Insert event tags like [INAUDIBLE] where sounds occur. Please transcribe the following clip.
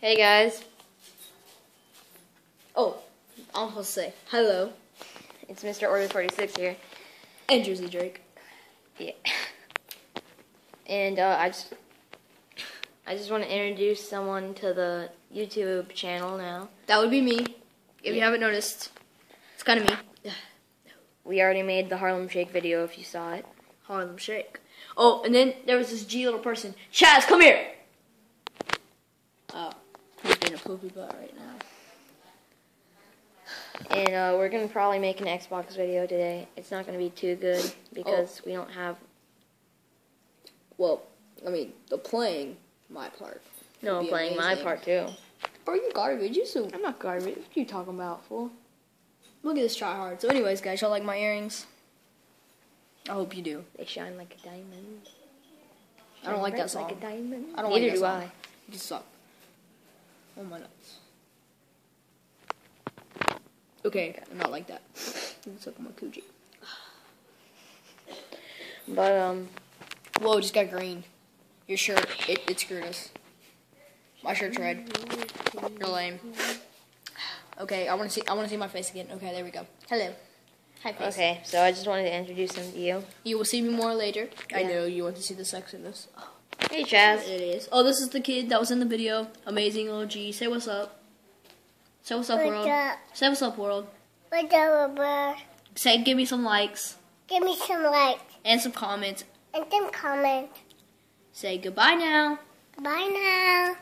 Hey guys. Oh, I'm supposed to say hello. It's Mr. Orby 46 here. And Drizzy Drake. Yeah. And uh, I just I just want to introduce someone to the YouTube channel now. That would be me. If you haven't noticed, it's kind of me. [SIGHS] We already made the Harlem Shake video if you saw it. Harlem Shake. Oh, and then there was this G little person. Chaz, come here. Oh, he's being poopy butt right now. And uh, we're gonna probably make an Xbox video today. It's not gonna be too good because we don't have Well, I mean, the playing my part. no playing my part too. Bro, you garbage. You so. I'm not garbage. What are you talking about, fool? Look at this try hard. So, anyways, guys, y'all like my earrings? I hope you do. They shine like a diamond. I don't like that Like song. a diamond. I don't Neither like that do song. I. You suck. Oh my nuts. Okay, I'm not like that. You suck on my coochie. But um, Whoa, it just got green. Your shirt, it, it screwed us. My shirt's red. You're lame. Okay, I want to see. I want to see my face again. Okay, there we go. Hello. Hi, face. okay. So I just wanted to introduce him to you. You will see me more later. I know you want to see the sex in sexiness. Hey, Chaz. It is. Oh, this is the kid that was in the video. Amazing OG. Say what's up. Say what's up, What's world. up? Say Say what's up, world. What's up, bro? Say give me some likes Give me some likes and some comments. and some comments. Say goodbye now. Bye now.